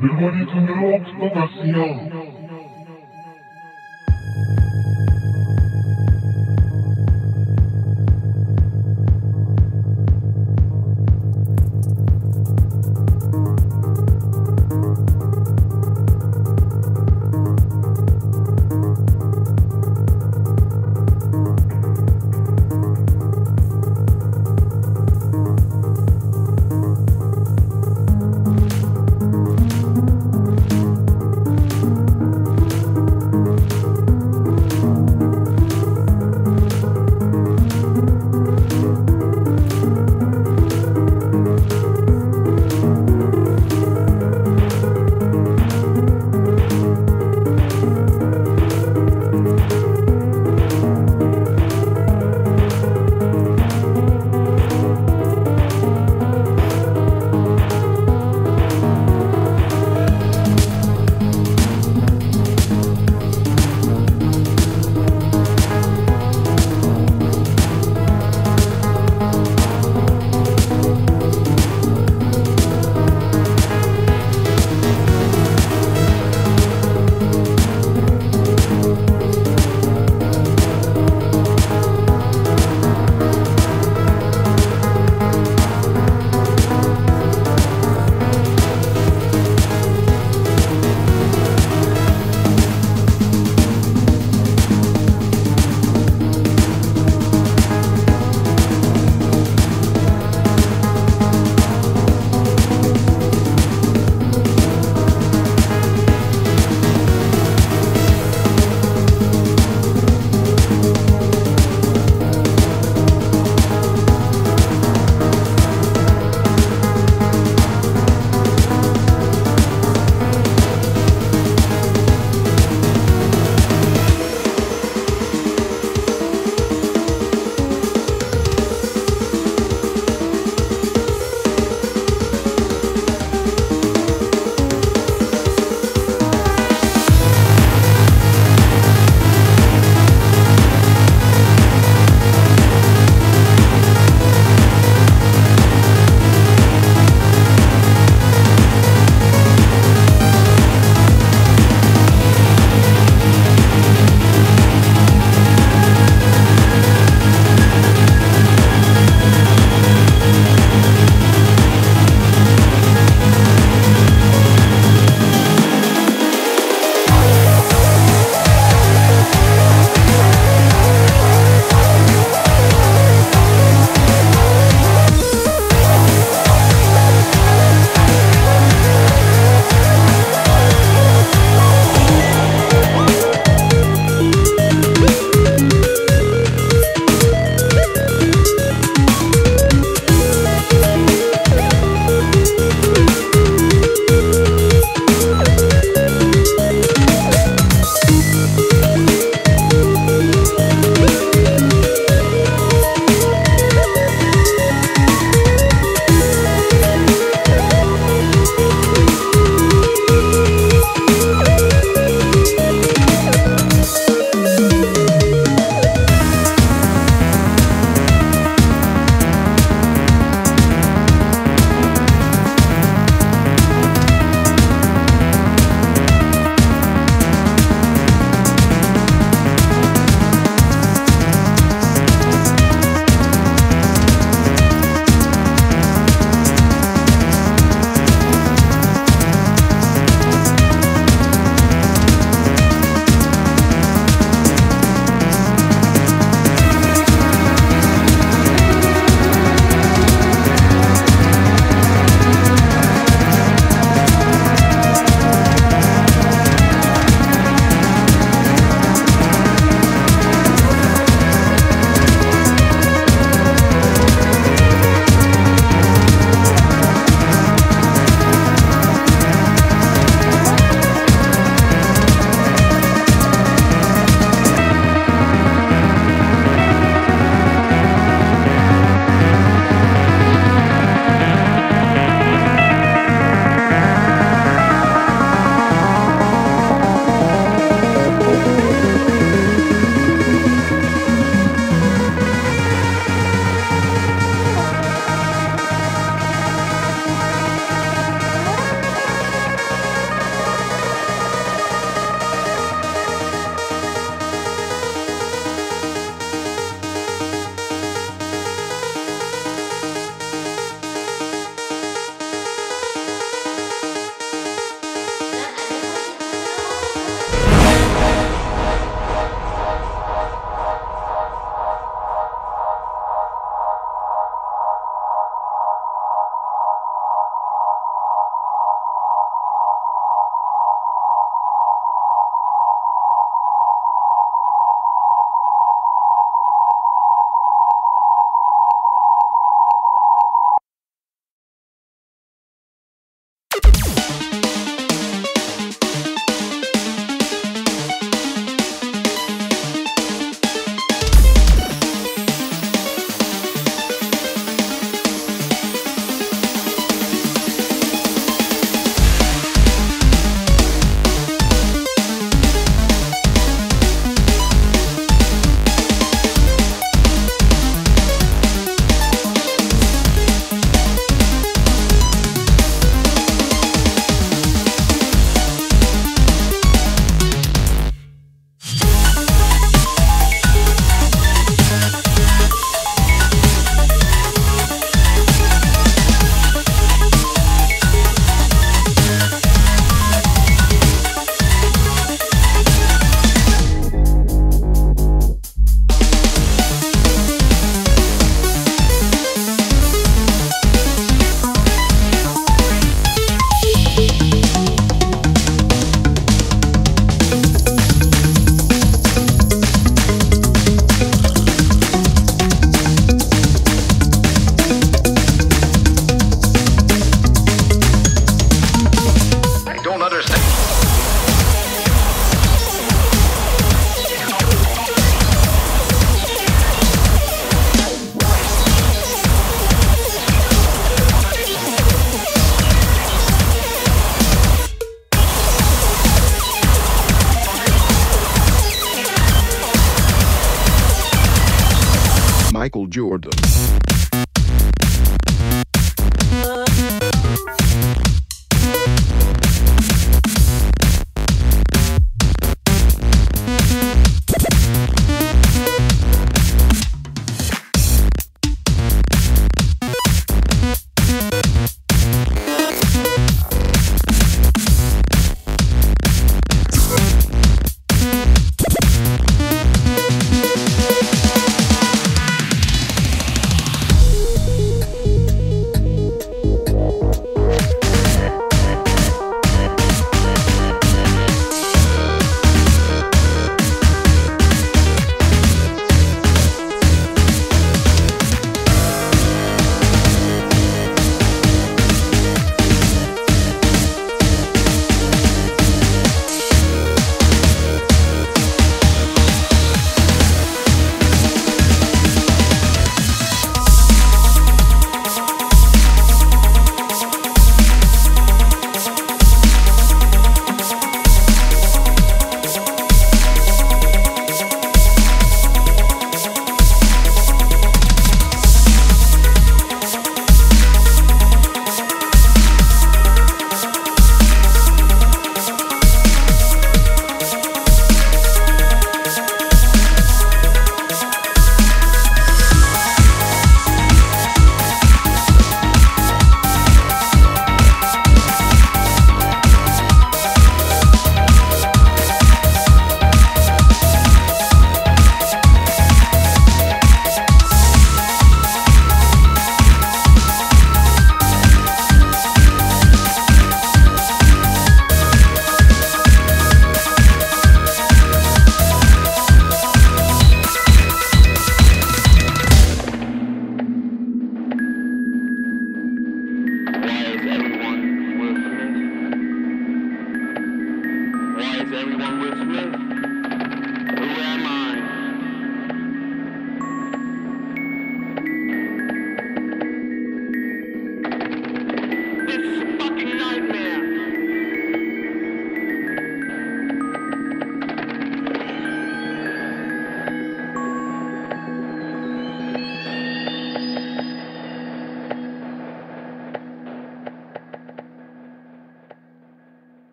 favorite numéro Exploration.